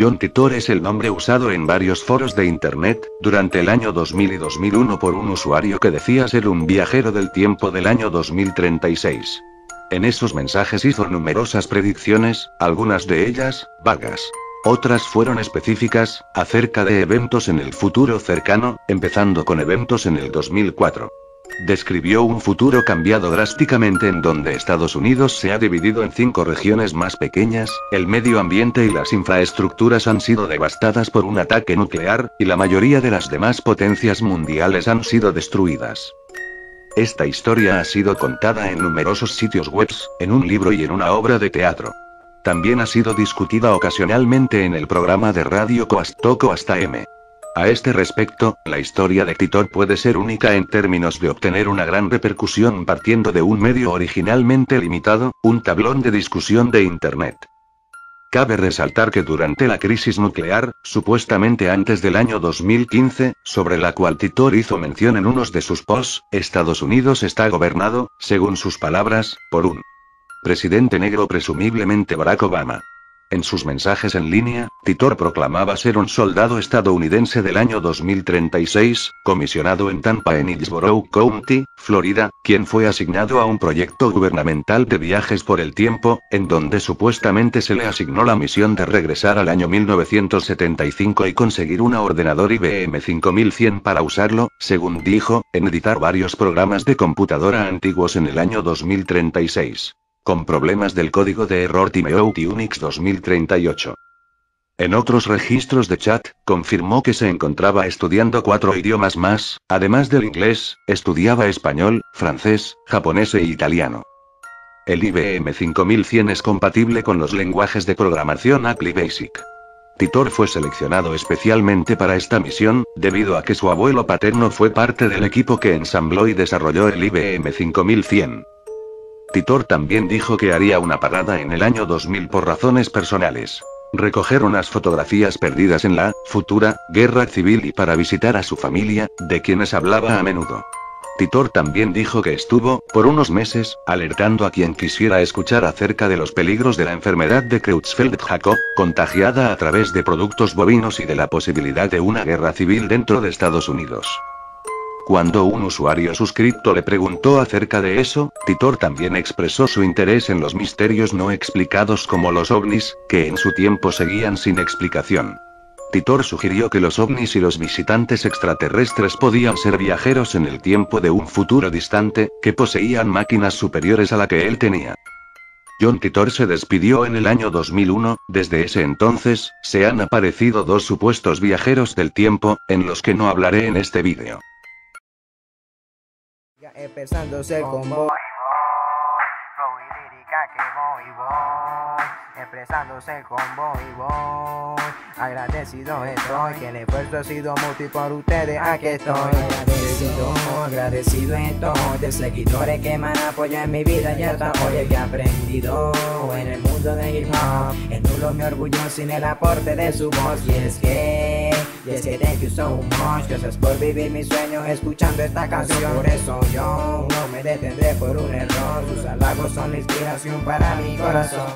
John Titor es el nombre usado en varios foros de Internet, durante el año 2000 y 2001 por un usuario que decía ser un viajero del tiempo del año 2036. En esos mensajes hizo numerosas predicciones, algunas de ellas, vagas. Otras fueron específicas, acerca de eventos en el futuro cercano, empezando con eventos en el 2004. Describió un futuro cambiado drásticamente en donde Estados Unidos se ha dividido en cinco regiones más pequeñas, el medio ambiente y las infraestructuras han sido devastadas por un ataque nuclear, y la mayoría de las demás potencias mundiales han sido destruidas. Esta historia ha sido contada en numerosos sitios webs, en un libro y en una obra de teatro. También ha sido discutida ocasionalmente en el programa de radio Coastoco hasta M. A este respecto, la historia de Titor puede ser única en términos de obtener una gran repercusión partiendo de un medio originalmente limitado, un tablón de discusión de Internet. Cabe resaltar que durante la crisis nuclear, supuestamente antes del año 2015, sobre la cual Titor hizo mención en unos de sus posts, Estados Unidos está gobernado, según sus palabras, por un presidente negro presumiblemente Barack Obama. En sus mensajes en línea, Titor proclamaba ser un soldado estadounidense del año 2036, comisionado en Tampa en Hillsborough County, Florida, quien fue asignado a un proyecto gubernamental de viajes por el tiempo, en donde supuestamente se le asignó la misión de regresar al año 1975 y conseguir una ordenador IBM 5100 para usarlo, según dijo, en editar varios programas de computadora antiguos en el año 2036 con problemas del código de error Timeout Unix 2038. En otros registros de chat, confirmó que se encontraba estudiando cuatro idiomas más, además del inglés, estudiaba español, francés, japonés e italiano. El IBM 5100 es compatible con los lenguajes de programación Apple Basic. Titor fue seleccionado especialmente para esta misión, debido a que su abuelo paterno fue parte del equipo que ensambló y desarrolló el IBM 5100. Titor también dijo que haría una parada en el año 2000 por razones personales. Recoger unas fotografías perdidas en la futura guerra civil y para visitar a su familia, de quienes hablaba a menudo. Titor también dijo que estuvo, por unos meses, alertando a quien quisiera escuchar acerca de los peligros de la enfermedad de Creutzfeldt-Jakob, contagiada a través de productos bovinos y de la posibilidad de una guerra civil dentro de Estados Unidos. Cuando un usuario suscripto le preguntó acerca de eso, Titor también expresó su interés en los misterios no explicados como los ovnis, que en su tiempo seguían sin explicación. Titor sugirió que los ovnis y los visitantes extraterrestres podían ser viajeros en el tiempo de un futuro distante, que poseían máquinas superiores a la que él tenía. John Titor se despidió en el año 2001, desde ese entonces, se han aparecido dos supuestos viajeros del tiempo, en los que no hablaré en este vídeo. Ya empezándose con voz. Flow y lírica que voy, voy. Expresándose con voy, voy. Agradecido estoy, que el esfuerzo ha sido mucho y por ustedes aquí estoy. Agradecido, agradecido estoy de seguidores que me han apoyado en mi vida y hasta hoy el que he aprendido en el mundo de hip hop. Es nulo mi orgullo sin el aporte de su voz y es que, y que thank you so much. Gracias por vivir mis sueños escuchando esta canción. Por eso yo no me detendré por un error. Sus halagos son la inspiración para mi corazón.